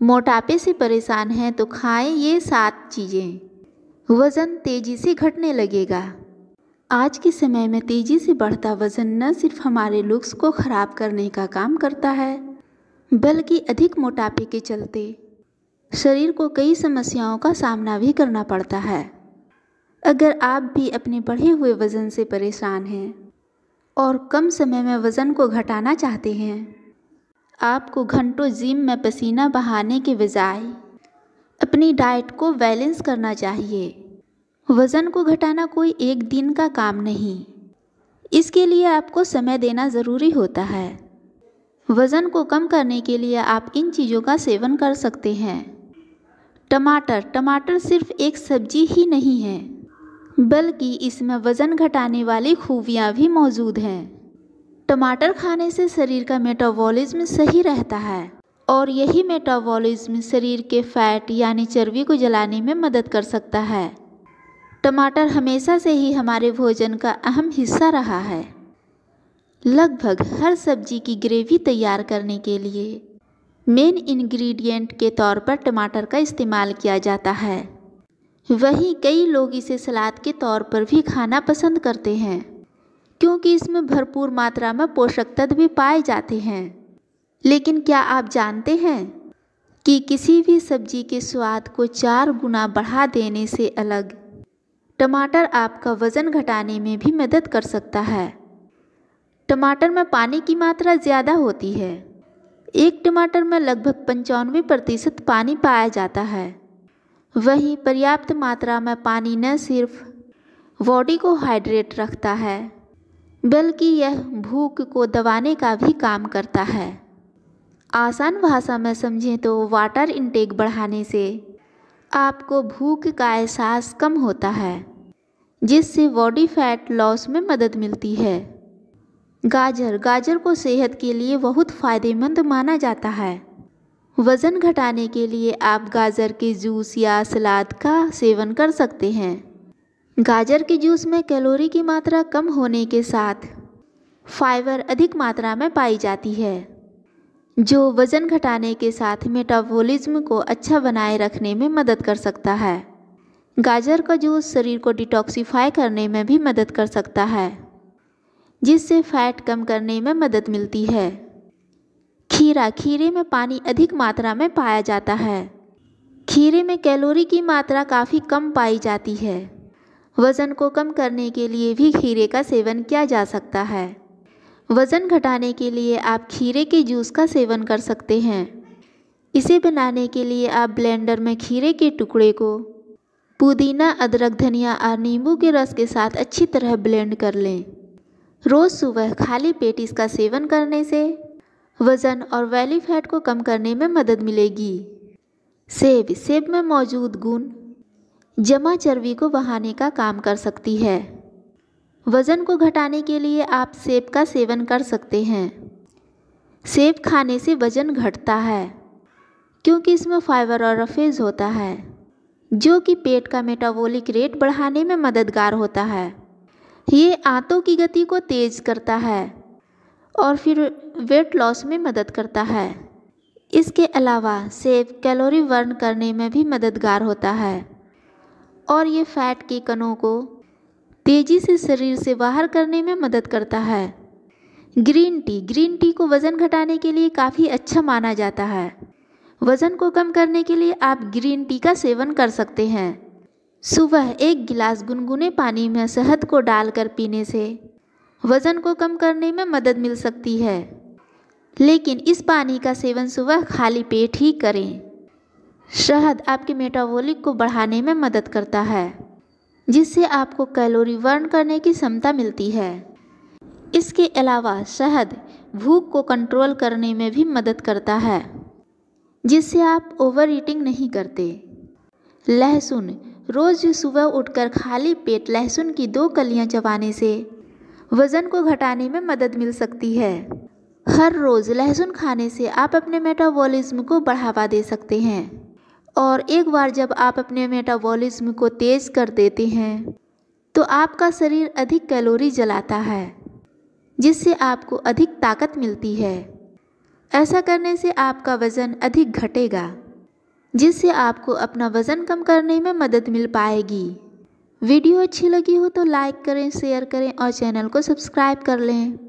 मोटापे से परेशान हैं तो खाएँ ये सात चीज़ें। वज़न तेज़ी से घटने लगेगा। आज के समय में तेज़ी से बढ़ता वज़न न सिर्फ़ हमारे लुक्स को ख़राब करने का काम करता है, बल्कि अधिक मोटापे के चलते शरीर को कई समस्याओं का सामना भी करना पड़ता है। अगर आप भी अपने बढ़े हुए वज़न से परेशान हैं और कम समय में वज़न को घटाना चाहते हैं आपको घंटों जिम में पसीना बहाने के बजाय अपनी डाइट को बैलेंस करना चाहिए। वज़न को घटाना कोई एक दिन का काम नहीं। इसके लिए आपको समय देना ज़रूरी होता है। वज़न को कम करने के लिए आप इन चीज़ों का सेवन कर सकते हैं। टमाटर टमाटर सिर्फ़ एक सब्ज़ी ही नहीं है, बल्कि इसमें वज़न घटाने वाली खूबियाँ भी मौजूद हैं। टमाटर खाने से शरीर का मेटाबॉलिज्म सही रहता है और यही मेटाबॉलिज्म शरीर के फैट यानी चर्बी को जलाने में मदद कर सकता है। टमाटर हमेशा से ही हमारे भोजन का अहम हिस्सा रहा है। लगभग हर सब्ज़ी की ग्रेवी तैयार करने के लिए मेन इंग्रेडिएंट के तौर पर टमाटर का इस्तेमाल किया जाता है। वहीं कई लोग इसे सलाद के तौर पर भी खाना पसंद करते हैं। क्योंकि इसमें भरपूर मात्रा में पोषक तत्व भी पाए जाते हैं। लेकिन क्या आप जानते हैं कि किसी भी सब्ज़ी के स्वाद को चार गुना बढ़ा देने से अलग टमाटर आपका वज़न घटाने में भी मदद कर सकता है। टमाटर में पानी की मात्रा ज़्यादा होती है। एक टमाटर में लगभग पंचानवे प्रतिशत पानी पाया जाता है। वहीं पर्याप्त मात्रा में पानी न सिर्फ़ बॉडी को हाइड्रेट रखता है बल्कि यह भूख को दबाने का भी काम करता है। आसान भाषा में समझें तो वाटर इनटेक बढ़ाने से आपको भूख का एहसास कम होता है, जिससे बॉडी फैट लॉस में मदद मिलती है। गाजर गाजर को सेहत के लिए बहुत फ़ायदेमंद माना जाता है। वज़न घटाने के लिए आप गाजर के जूस या सलाद का सेवन कर सकते हैं। गाजर के जूस में कैलोरी की मात्रा कम होने के साथ फाइबर अधिक मात्रा में पाई जाती है, जो वज़न घटाने के साथ मेटाबॉलिज्म को अच्छा बनाए रखने में मदद कर सकता है। गाजर का जूस शरीर को डिटॉक्सीफाई करने में भी मदद कर सकता है, जिससे फैट कम करने में मदद मिलती है। खीरा, खीरे में पानी अधिक मात्रा में पाया जाता है। खीरे में कैलोरी की मात्रा काफ़ी कम पाई जाती है। वज़न को कम करने के लिए भी खीरे का सेवन किया जा सकता है। वज़न घटाने के लिए आप खीरे के जूस का सेवन कर सकते हैं। इसे बनाने के लिए आप ब्लेंडर में खीरे के टुकड़े को पुदीना, अदरक, धनिया और नींबू के रस के साथ अच्छी तरह ब्लेंड कर लें। रोज़ सुबह खाली पेट इसका सेवन करने से वज़न और वैली फैट को कम करने में मदद मिलेगी। सेब सेब में मौजूद गुण जमा चर्बी को बहाने का काम कर सकती है। वज़न को घटाने के लिए आप सेब का सेवन कर सकते हैं। सेब खाने से वज़न घटता है, क्योंकि इसमें फाइबर और रफेज होता है, जो कि पेट का मेटाबॉलिक रेट बढ़ाने में मददगार होता है। ये आंतों की गति को तेज़ करता है और फिर वेट लॉस में मदद करता है। इसके अलावा सेब कैलोरी बर्न करने में भी मददगार होता है। और ये फैट के कणों को तेज़ी से शरीर से बाहर करने में मदद करता है। ग्रीन टी ग्रीन टी को वज़न घटाने के लिए काफ़ी अच्छा माना जाता है। वज़न को कम करने के लिए आप ग्रीन टी का सेवन कर सकते हैं। सुबह एक गिलास गुनगुने पानी में शहद को डालकर पीने से वज़न को कम करने में मदद मिल सकती है। लेकिन इस पानी का सेवन सुबह खाली पेट ही करें। शहद आपके मेटाबॉलिक को बढ़ाने में मदद करता है, जिससे आपको कैलोरी बर्न करने की क्षमता मिलती है। इसके अलावा शहद भूख को कंट्रोल करने में भी मदद करता है, जिससे आप ओवर ईटिंग नहीं करते। लहसुन रोज़ सुबह उठकर खाली पेट लहसुन की दो कलियाँ चबाने से वज़न को घटाने में मदद मिल सकती है। हर रोज़ लहसुन खाने से आप अपने मेटाबॉलिज्म को बढ़ावा दे सकते हैं। और एक बार जब आप अपने मेटाबॉलिज्म को तेज़ कर देते हैं तो आपका शरीर अधिक कैलोरी जलाता है, जिससे आपको अधिक ताकत मिलती है। ऐसा करने से आपका वज़न अधिक घटेगा, जिससे आपको अपना वज़न कम करने में मदद मिल पाएगी। वीडियो अच्छी लगी हो तो लाइक करें, शेयर करें और चैनल को सब्सक्राइब कर लें।